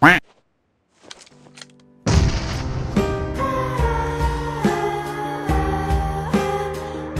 Quack.